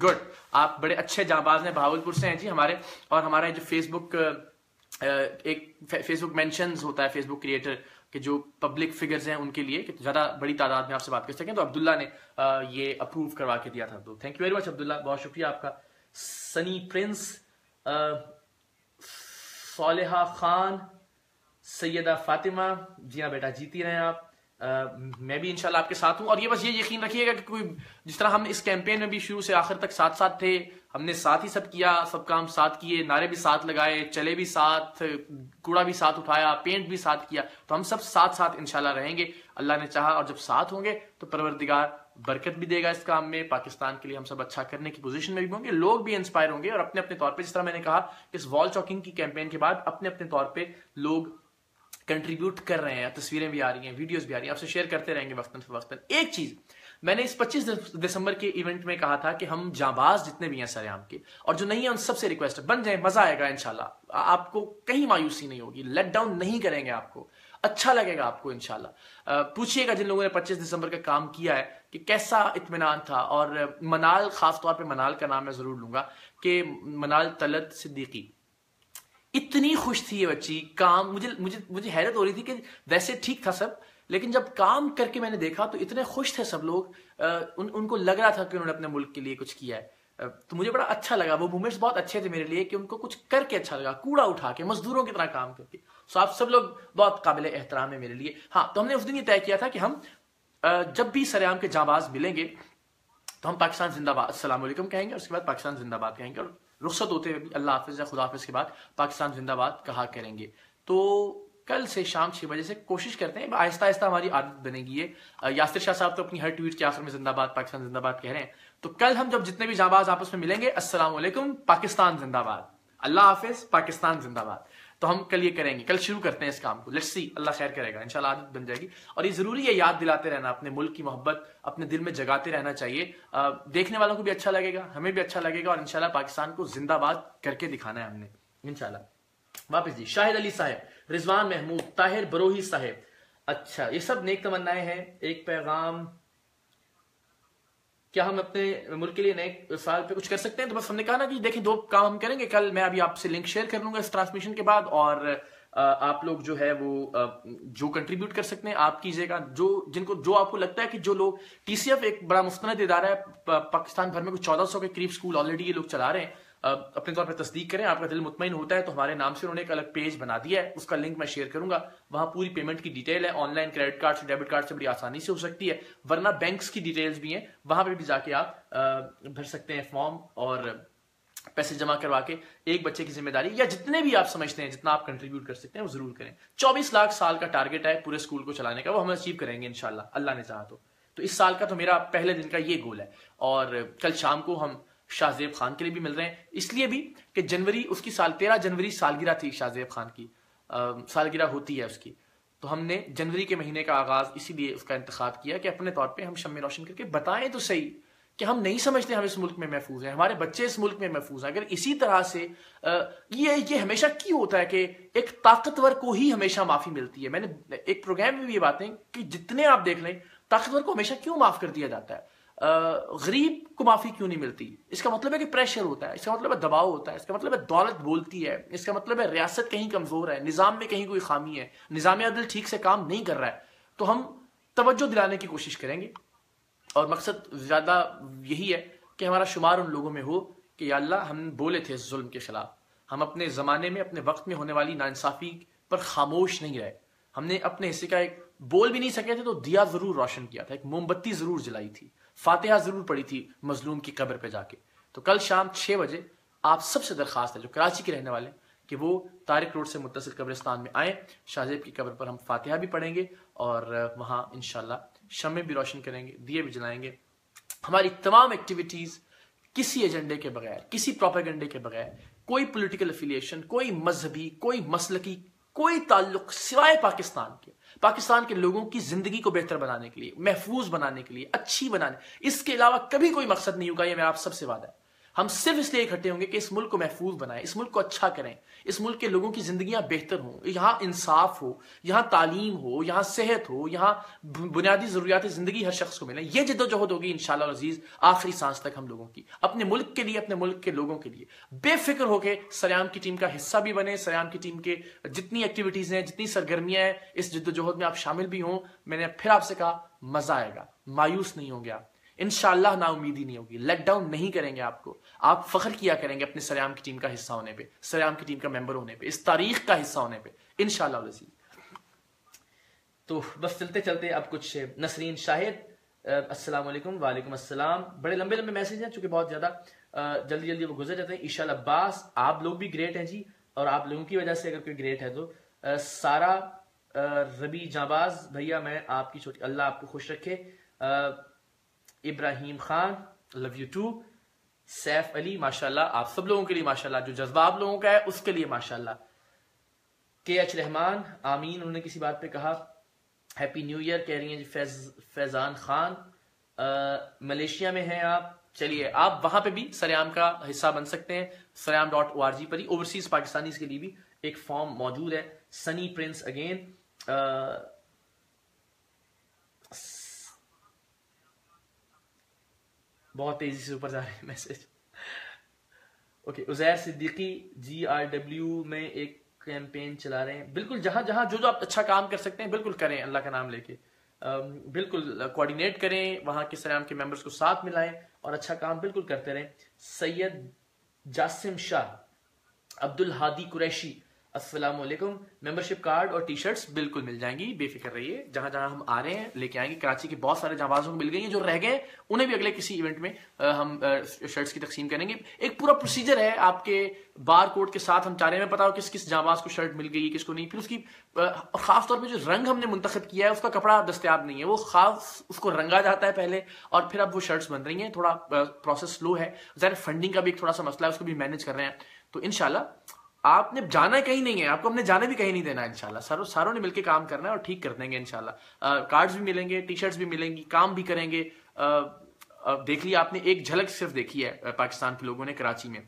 گڈ آپ بڑے اچھے جہاں باز ہیں بہاول پور سے ہیں۔ جی ہمارے اور ہمارا جو فیس بک ایک فیس بک مینشنز ہوتا ہے فیس بک کریٹر کہ جو پبلک فگرز ہیں ان کے لیے، کہ زیادہ بڑی تعداد میں آپ سے بات کر سکیں۔ تو عبداللہ نے یہ اپروو کروا کے دیا تھا۔ تو thank you very much Abdullah, بہت شکریہ آپ کا۔ سنی پرنس صالحہ خان، سیدہ فاطمہ جی ہاں بیٹا، جیتی رہے ہیں آپ۔ میں بھی انشاءاللہ آپ کے ساتھ ہوں۔ اور یہ بس یہ یقین رکھیے گا کہ کوئی جس طرح ہم اس کیمپین میں بھی شروع سے آخر تک ساتھ ساتھ تھے، ہم نے ساتھ ہی سب کیا، سب کام ساتھ کیے، نعرے بھی ساتھ لگائے، چلے بھی ساتھ، کوڑا بھی ساتھ اٹھایا پینٹ بھی ساتھ کیا۔ تو ہم سب ساتھ ساتھ انشاءاللہ رہیں گے۔ اللہ نے چاہا اور جب ساتھ ہوں گے تو پروردگار برکت بھی دے گا اس کام میں۔ پاکستان کے لیے ہم سب اچھا کرنے کی پوزیشن میں بھی ہوں گے۔ لوگ بھی انسپائر ہوں گے۔ اور اپنے اپنے طور پہ جس طرح میں نے کہا، اس وال چاکنگ کی کیمپین کے بعد اپنے اپنے طور پہ لوگ کنٹریبیوٹ کر رہے ہیں تصویریں بھی آ رہی ہیں ویڈیوز بھی آ رہی ہیں، آپ سے شیئر کرتے رہیں گے وقتاً فوقتاً ایک چیز، میں نے اس پچیس دسمبر کے ایونٹ میں کہا تھا کہ ہم جانباز جتنے بھی ہیں سر عام کے، اور جو نہیں ہیں ان سب سے ریکویسٹ بن جائیں، مزہ آئے گا انشاءاللہ۔ آپ کو کہیں مایوسی نہیں ہوگی۔ لیٹ ڈاؤن نہیں کریں گے آپ کو۔ اچھا لگے گا آپ کو انشاءاللہ۔ پوچھئے گا جن لوگوں نے پچیس دسمبر کا کام کیا ہے کہ کیسا اطمینان تھا، اور منال، خاص طور پہ منال کا نام میں ضرور لوں گا کہ منال طلت صدیقی۔ اتنی خوش تھی یہ بچی، کام، مجھے مجھے مجھے حیرت ہو رہی تھی کہ ویسے ٹھیک تھا سب، لیکن جب کام کر کے میں نے دیکھا تو اتنے خوش تھے سب لوگ ان ان کو لگ رہا تھا کہ انہوں نے اپنے ملک کے لیے کچھ کیا ہے۔ تو مجھے بڑا اچھا لگا، وہ مومنٹس بہت اچھے تھے میرے لیے کہ ان کو کچھ کر کے اچھا لگا، کوڑا اٹھا کے، مزدوروں کی طرح کام کر کے۔ سو آپ سب لوگ بہت قابل احترام ہے میرے لیے۔ ہاں تو ہم نے اس دن یہ طے کیا تھا کہ ہم جب بھی سریام کے جانباز ملیں گے تو ہم پاکستان زندہ باد، السلام علیکم کہیں گے اور اس کے بعد پاکستان زندہ باد کہیں گے۔ اور رخصت ہوتے ہوئے بھی اللہ حافظ یا خدا حافظ کے بعد پاکستان زندہ باد کہا کریں گے۔ تو کل سے شام چھ بجے سے کوشش کرتے ہیں، آہستہ آہستہ ہماری عادت بنے گی ہے یاسر شاہ صاحب تو اپنی ہر ٹویٹ کے آخر میں زندہ باد، پاکستان زندہ باد کہہ رہے ہیں۔ تو کل ہم جب جتنے بھی جانباز آپس میں ملیں گے، السلام علیکم، پاکستان زندہ باد۔ اللہ حافظ، پاکستان زندہ باد۔ تو ہم کل یہ کریں گے، کل شروع کرتے ہیں اس کام کو۔ لیٹس سی اللہ خیر کرے گا، انشاءاللہ عادت بن جائے گی۔ اور یہ ضروری ہے یاد دلاتے رہنا، اپنے ملک کی محبت، اپنے دل میں جگاتے رہنا چاہیے۔ دیکھنے والوں کو بھی اچھا لگے گا، ہمیں بھی اچھا لگے گا، اور انشاءاللہ پاکستان کو زندہ باد کر کے دکھانا ہے ہم نے۔ انشاءاللہ۔ واپس جی شاہد علی صاحب، رضوان محمود، طاہر بروہی صاحب۔ اچھا یہ سب نیک تمنائیں ہیں، ایک پیغام کیا ہم اپنے ملک کے لیے نئے سال پہ کچھ کر سکتے ہیں؟ تو بس ہم نے کہا نا کہ دیکھیں دو کام ہم کریں گے۔ کل میں ابھی آپ سے لنک شیئر کر لوں گا اس ٹرانسمیشن کے بعد اور آپ لوگ جو ہے وہ جو کنٹریبیوٹ کر سکتے ہیں، آپ کیجیے گا۔ جو، جن کو، جو آپ کو لگتا ہے کہ جو لوگ ٹی سی ایف ایک بڑا مستند ادارہ ہے پاکستان بھر میں کچھ چودہ سو کے قریب اسکول آلریڈی یہ لوگ چلا رہے ہیں۔ اپنے طور پہ تصدیق کریں، آپ کا دل مطمئن ہوتا ہے تو ہمارے نام سے انہوں نے ایک الگ پیج بنا دیا ہے، اس کا لنک میں شیئر کروں گا۔ وہاں پوری پیمنٹ کی ڈیٹیل ہے آن لائن کریڈٹ کارڈ سے ڈیبٹ کارڈ سے بڑی آسانی سے ہو سکتی ہے۔ ورنہ بینکس کی ڈیٹیلز بھی ہیں، وہاں پہ بھی جا کے آپ بھر سکتے ہیں فارم اور پیسے جمع کروا کے ایک بچے کی ذمہ داری یا جتنے بھی آپ سمجھتے ہیں، جتنا آپ کنٹریبیوٹ کر سکتے ہیں، وہ ضرور کریں۔ چوبیس لاکھ سال کا ٹارگیٹ ہے پورے اسکول کو چلانے کا، وہ ہم اچیو کریں گے انشاءاللہ، اللہ نے چاہا تو۔ تو اس سال کا تو میرا پہلے دن کا یہ گول ہے۔ اور کل شام کو ہم شاہ زیب خان کے لیے بھی مل رہے ہیں۔ اس لیے بھی کہ جنوری، اس کی سال تیرہ جنوری سالگرہ تھی شاہ زیب خان کی۔ سالگرہ ہوتی ہے اس کی۔ تو ہم نے جنوری کے مہینے کا آغاز اسی لیے اس کا انتخاب کیا کہ اپنے طور پہ ہم شم روشن کر کے بتائیں تو صحیح کہ ہم نہیں سمجھتے ہم اس ملک میں محفوظ ہیں، ہمارے بچے اس ملک میں محفوظ ہیں۔ اگر اسی طرح سے یہ یہ ہمیشہ کیوں ہوتا ہے کہ ایک طاقتور کو ہی ہمیشہ معافی ملتی ہے؟ میں نے ایک پروگرام میں بھی یہ باتیں کہ جتنے آپ دیکھ لیں، طاقتور کو ہمیشہ کیوں معاف کر دیا جاتا ہے؟ غریب کو معافی کیوں نہیں ملتی؟ اس کا مطلب ہے کہ پریشر ہوتا ہے، اس کا مطلب ہے دباؤ ہوتا ہے، اس کا مطلب ہے دولت بولتی ہے، اس کا مطلب ہے ریاست کہیں کمزور ہے، نظام میں کہیں کوئی خامی ہے، نظام عدل ٹھیک سے کام نہیں کر رہا ہے۔ تو ہم توجہ دلانے کی کوشش کریں گے۔ اور مقصد زیادہ یہی ہے کہ ہمارا شمار ان لوگوں میں ہو کہ یا اللہ ہم بولے تھے اس ظلم کے خلاف۔ ہم اپنے زمانے میں، اپنے وقت میں ہونے والی ناانصافی پر خاموش نہیں رہے۔ ہم نے اپنے حصے کا ایک بول بھی نہیں سکے تھے تو دیا ضرور روشن کیا تھا، ایک موم بتی ضرور جلائی تھی۔ فاتحہ ضرور پڑی تھی مظلوم کی قبر پہ جا کے۔ تو کل شام چھ بجے آپ سب سے درخواست ہے، جو کراچی کے رہنے والے، کہ وہ تارک روڈ سے متصل قبرستان میں آئیں۔ شاہزیب کی قبر پر ہم فاتحہ بھی پڑھیں گے اور وہاں انشاءاللہ شمع بھی روشن کریں گے، دیے بھی جلائیں گے۔ ہماری تمام ایکٹیویٹیز کسی ایجنڈے کے بغیر، کسی پروپیگنڈے کے بغیر، کوئی پولیٹیکل افیلیشن کوئی مذہبی، کوئی مسلکی، کوئی تعلق سوائے پاکستان کے پاکستان کے لوگوں کی زندگی کو بہتر بنانے کے لیے، محفوظ بنانے کے لیے، اچھی بنانے۔ اس کے علاوہ کبھی کوئی مقصد نہیں ہوگا، یہ میں آپ سب سے وعدہ ہے۔ ہم صرف اس لیے اکٹھے ہوں گے کہ اس ملک کو محفوظ بنائیں، اس ملک کو اچھا کریں، اس ملک کے لوگوں کی زندگیاں بہتر ہوں، یہاں انصاف ہو، یہاں تعلیم ہو، یہاں صحت ہو، یہاں بنیادی ضروریات زندگی ہر شخص کو ملیں۔ یہ جد و جہد ہوگی انشاءاللہ عزیز آخری سانس تک ہم لوگوں کی، اپنے ملک کے لیے، اپنے ملک کے لوگوں کے لیے۔ بے فکر ہو کے سریام کی ٹیم کا حصہ بھی بنے سریام کی ٹیم کے جتنی ایکٹیویٹیز ہیں، جتنی سرگرمیاں ہیں، اس جد و جہد میں آپ شامل بھی ہوں۔ میں نے پھر آپ سے کہا، مزہ آئے گا، مایوس نہیں ہوں گے آپ۔ انشاءاللہ نا امیدی نہیں ہوگی۔ لیٹ ڈاؤن نہیں کریں گے آپ کو۔ آپ فخر کیا کریں گے اپنے سریام کی ٹیم کا حصہ ہونے پہ سریام کی ٹیم کا ممبر ہونے پہ، اس تاریخ کا حصہ ہونے پہ۔ انشاءاللہ عزیز تو بس چلتے چلتے اب کچھ نسرین شاہد السلام علیکم، وعلیکم السلام۔ بڑے لمبے لمبے میسج ہیں، چونکہ بہت زیادہ جلدی جلدی وہ گزر جاتے ہیں۔ ایشا عباس، آپ لوگ بھی گریٹ ہیں جی اور آپ لوگوں کی وجہ سے اگر کوئی گریٹ ہے تو۔ سارا ربی جانباز بھیا، میں آپ کی چھوٹی، اللہ آپ کو خوش رکھے۔ Ibrahim Khan love you too Saif Ali, ماشاءاللہ، آپ سب لوگوں کے لیے ماشاءاللہ، جو جذبہ آپ لوگوں کا ہے، اس کے لیے ماشاءاللہ. کے ایچ رحمان آمین، انہوں نے کسی بات پہ کہا. ہیپی نیو ایئر کہہ رہی ہیں جی فیض، فیضان خان. ملیشیا میں ہیں آپ. چلیے، آپ وہاں پہ بھی سریام کا حصہ بن سکتے ہیں. سریام ڈاٹ او آر جی پر ہی اوورسیز پاکستانیز کے لیے بھی ایک فارم موجود ہے. سنی پرنس اگین بہت تیزی سے اوپر جا رہے ہیں message. Okay Uzair Siddiqui ji R W میں ایک کیمپین چلا رہے ہیں۔ بالکل، جہاں جہاں جو جو آپ اچھا کام کر سکتے ہیں، بالکل کریں، اللہ کا نام لے کے۔ بالکل کوارڈینیٹ کریں، وہاں کے سرام کے ممبرس کو ساتھ ملائیں اور اچھا کام بالکل کرتے رہیں۔ سید جاسم شاہ عبد الحادی قریشی السلام علیکم ممبرشپ کارڈ اور ٹی شرٹس بالکل مل جائیں گی، بے فکر رہیے، جہاں جہاں ہم آ رہے ہیں، لے کے آئیں گے، کراچی کے بہت سارے جہازوں کو مل گئی ہیں، جو رہ گئے، انہیں بھی اگلے کسی ایونٹ میں ہم شرٹس کی تقسیم کریں گے۔ ایک پورا پروسیجر ہے، آپ کے بار کوڈ کے ساتھ ہم چاہ رہے ہیں پتا ہو کس کس جہاز کو شرٹ مل گئی، کس کو نہیں، پھر اس کی خاص طور پہ جو رنگ ہم نے منتخب کیا ہے، اس کا کپڑا دستیاب نہیں ہے، وہ خاص اس کو رنگا جاتا ہے پہلے، اور پھر اب وہ شرٹس بن رہی ہیں، تھوڑا پروسیس سلو ہے۔ ظاہر فنڈنگ کا بھی ایک تھوڑا سا مسئلہ ہے، اس کو بھی مینج کر رہے ہیں۔ تو انشاءاللہ آپ نے جانا کہیں نہیں ہے۔ آپ کو ہم نے جانے بھی، کہیں نہیں دینا، انشاءاللہ۔ ساروں ساروں نے مل کے کام کرنا ہے اور ٹھیک کر دیں گے، انشاءاللہ۔ کارڈز بھی ملیں گے ٹی شرٹس بھی ملیں گی، کام بھی کریں گے۔ دیکھ لیا آپ نے ایک جھلک صرف دیکھی ہے پاکستان کے لوگوں نے، کراچی میں۔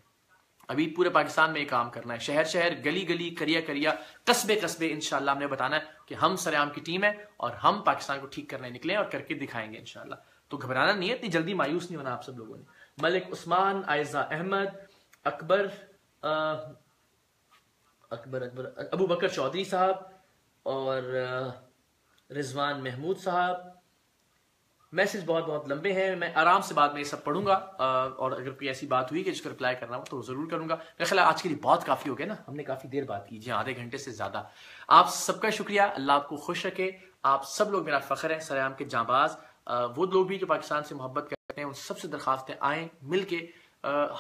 ابھی پورے پاکستان میں یہ کام کرنا ہے۔ شہر شہر، گلی گلی، کریا کریا، قصبے قصبے، انشاءاللہ ہم نے بتانا ہے کہ ہم سریام کی ٹیم ہے اور ہم پاکستان کو ٹھیک کرنے نکلیں اور کر کے دکھائیں گے، انشاءاللہ۔ تو گھبرانا نہیں ہے، اتنی جلدی مایوس نہیں ہونا آپ سب لوگوں نے۔ ملک عثمان آئزہ احمد، اکبر اکبر اکبر ابو بکر چودھری صاحب اور رضوان محمود صاحب۔ میسج بہت بہت لمبے ہیں، میں آرام سے بعد میں یہ سب پڑھوں گا اور اگر کوئی ایسی بات ہوئی کہ جس کو رپلائی کرنا ہو تو ضرور کروں گا۔ میرا خیال آج کے لیے بہت کافی ہو گیا نا، ہم نے کافی دیر بات کی جی آدھے گھنٹے سے زیادہ۔ آپ سب کا شکریہ، اللہ آپ کو خوش رکھے۔ آپ سب لوگ میرا فخر ہیں سریام کے جاں باز وہ لوگ بھی جو پاکستان سے محبت کرتے ہیں، ان سب سے درخواستیں آئیں مل کے۔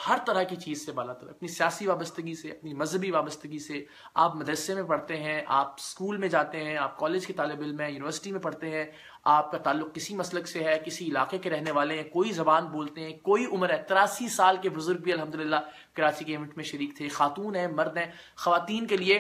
ہر طرح کی چیز سے بالا تر اپنی سیاسی وابستگی سے، اپنی مذہبی وابستگی سے آپ مدرسے میں پڑھتے ہیں، آپ اسکول میں جاتے ہیں، آپ کالج کے طالب علم ہیں، یونیورسٹی میں پڑھتے ہیں، آپ کا تعلق کسی مسلک سے ہے، کسی علاقے کے رہنے والے ہیں، کوئی زبان بولتے ہیں، کوئی عمر ہے، تراسی سال کے بزرگ بھی الحمدللہ کراچی کے ایونٹ میں شریک تھے، خاتون ہیں، مرد ہیں، خواتین کے لیے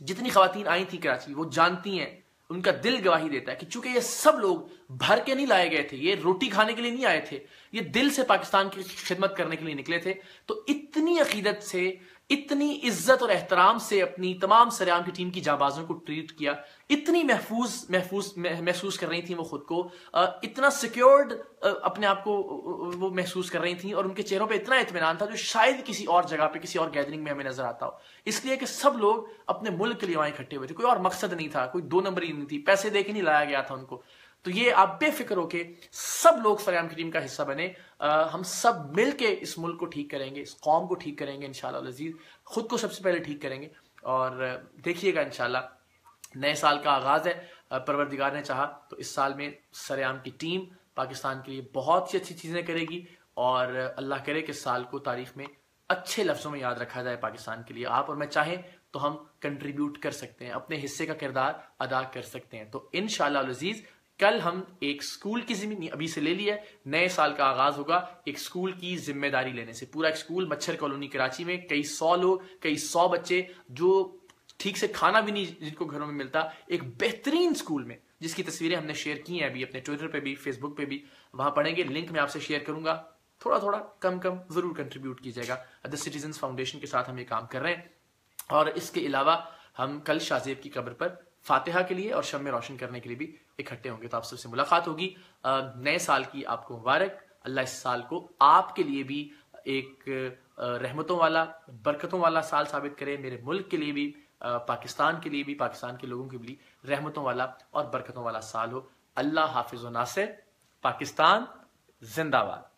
جتنی خواتین آئی تھیں کراچی، وہ جانتی ہیں ان کا دل گواہی دیتا ہے کہ چونکہ یہ سب لوگ بھر کے نہیں لائے گئے تھے، یہ روٹی کھانے کے لیے نہیں آئے تھے، یہ دل سے پاکستان کی خدمت کرنے کے لیے نکلے تھے، تو اتنی عقیدت سے اتنی عزت اور احترام سے اپنی تمام سریام کی ٹیم کی جانبازوں کو ٹریٹ کیا، اتنی محفوظ محفوظ، محسوس کر رہی تھیں وہ خود کو اتنا سیکیورڈ اپنے آپ کو وہ محسوس کر رہی تھیں اور ان کے چہروں پہ اتنا اطمینان تھا جو شاید کسی اور جگہ پہ، کسی اور گیدرنگ میں ہمیں نظر آتا ہو۔ اس لیے کہ سب لوگ اپنے ملک کے لیے وہاں اکٹھے ہوئے تھے، کوئی اور مقصد نہیں تھا، کوئی دو نمبر ہی نہیں تھی، پیسے دے کے نہیں لایا گیا تھا ان کو۔ تو یہ آپ بے فکر ہو کے سب لوگ سریام کی ٹیم کا حصہ بنے۔ ہم سب مل کے اس ملک کو ٹھیک کریں گے، اس قوم کو ٹھیک کریں گے انشاءاللہ شاء خود کو سب سے پہلے ٹھیک کریں گے۔ اور دیکھیے گا انشاءاللہ، نئے سال کا آغاز ہے۔ پروردگار نے چاہا تو اس سال میں سریام کی ٹیم پاکستان کے لیے بہت سی اچھی چیزیں کرے گی۔ اور اللہ کرے کہ سال کو تاریخ میں اچھے لفظوں میں یاد رکھا جائے پاکستان کے لیے۔ آپ اور میں چاہیں تو ہم کنٹریبیوٹ کر سکتے ہیں، اپنے حصے کا کردار ادا کر سکتے ہیں۔ تو انشاءاللہ العزیز کل ہم ایک سکول کی زمین ابھی سے لے لیا نئے سال کا آغاز ہوگا ایک سکول کی ذمہ داری لینے سے۔ پورا ایک سکول مچھر کالونی کراچی میں، کئی سو لوگ، کئی سو بچے جو ٹھیک سے کھانا بھی نہیں جن کو گھروں میں ملتا، ایک بہترین سکول میں، جس کی تصویریں ہم نے شیئر کی ہیں ابھی اپنے ٹویٹر پہ بھی، فیس بک پہ بھی۔ وہاں پڑھیں گے، لنک میں آپ سے شیئر کروں گا۔ تھوڑا تھوڑا کم کم ضرور کنٹریبیوٹ کیجیے گا۔ دا سٹیزنس فاؤنڈیشن کے ساتھ ہم یہ کام کر رہے ہیں۔ اور اس کے علاوہ ہم کل شاہزیب کی قبر پر فاتحہ کے لیے اور شم میں روشن کرنے کے لیے بھی اکٹھے ہوں گے تو آپ سب سے ملاقات ہوگی۔ نئے سال کی آپ کو مبارک۔ اللہ اس سال کو آپ کے لیے بھی ایک رحمتوں والا، برکتوں والا سال ثابت کرے۔ میرے ملک کے لیے بھی پاکستان کے لیے بھی، پاکستان کے لوگوں کے لیے رحمتوں والا اور برکتوں والا سال ہو۔ اللہ حافظ و ناصر، پاکستان زندہ باد۔